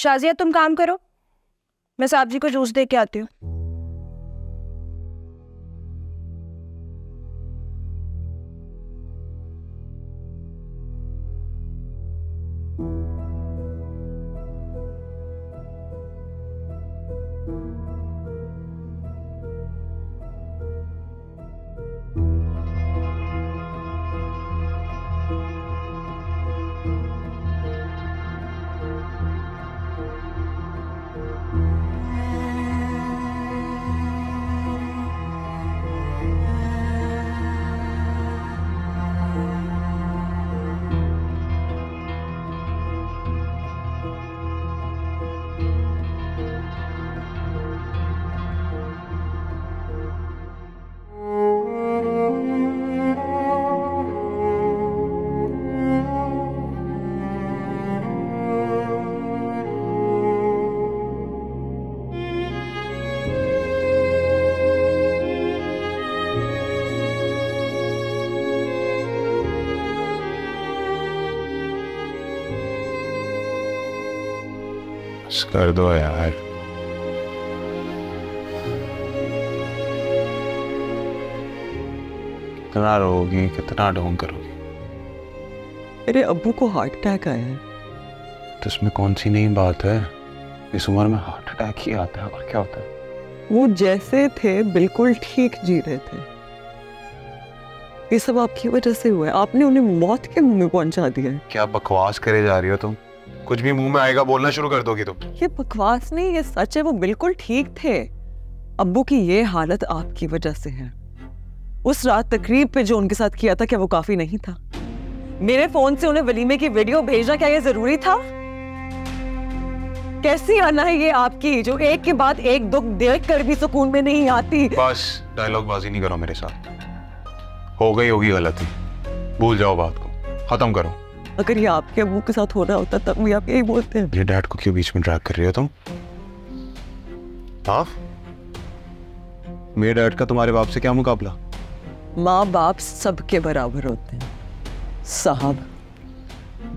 शाजिया तुम काम करो। मैं साहब जी को जूस दे के आती हूँ। बस कर दो यार कितना रोगी कितना ढोंग करोगी? मेरे अब्बू को हार्ट अटैक आया है। तो इसमें कौन सी नई बात है? इस उम्र में हार्ट अटैक ही आता है और क्या होता है? वो जैसे थे बिल्कुल ठीक जी रहे थे। ये सब आपकी वजह से हुआ है। आपने उन्हें मौत के मुँह में पहुँचा दिया है। क्या बकवास करे जा रही हो तुम? कुछ भी मुँह में आएगा बोलना शुरू कर दोगी तुम। ये बकवास नहीं ये सच है वो बिल्कुल ठीक थे। अब्बू की ये हालत आपकी वजह से है। उस रात तकरीब पे जो उनके साथ किया था क्या वो काफ़ी नहीं था? मेरे फ़ोन से उन्हें वलीमे की वीडियो भेजना क्या ये ज़रूरी था? कैसी आना है ये आपकी जो एक के बाद एक दुख देख कर भी सुकून में नहीं आती? बस डायलॉग बाजी नहीं करो मेरे साथ। हो गई होगी गलती। भूल जाओ बात को। खत्म करो। अगर ये आपके अबू के साथ हो रहा होता तब भी आप यही बोलते हैं। मेरे डैड को क्यों बीच में ड्रैग कर रही हो तुम? हाँ मेरे डैड का तुम्हारे बाप से क्या मुकाबला? माँ बाप सबके बराबर होते हैं। साहब।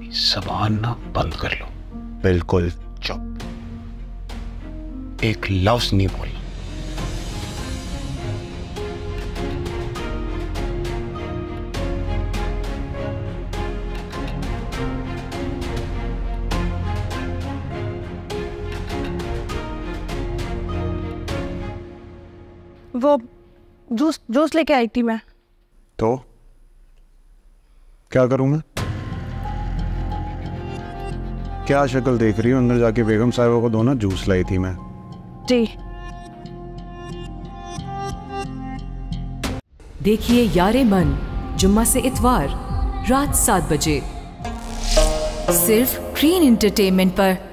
जबान ना बंद कर लो। बिल्कुल चुप। एक लफ्ज नहीं बोलना। वो जूस जूस लेके आई थी मैं। तो? क्या करूँ मैं? क्या शक्ल देख रही हूँ? अंदर जाके बेगम साहिबा को दो ना जूस लाई थी मैं। जी। देखिए यारे मन जुम्मा से इतवार रात सात बजे। सिर्फ़ ग्रीन एंटरटेनमेंट पर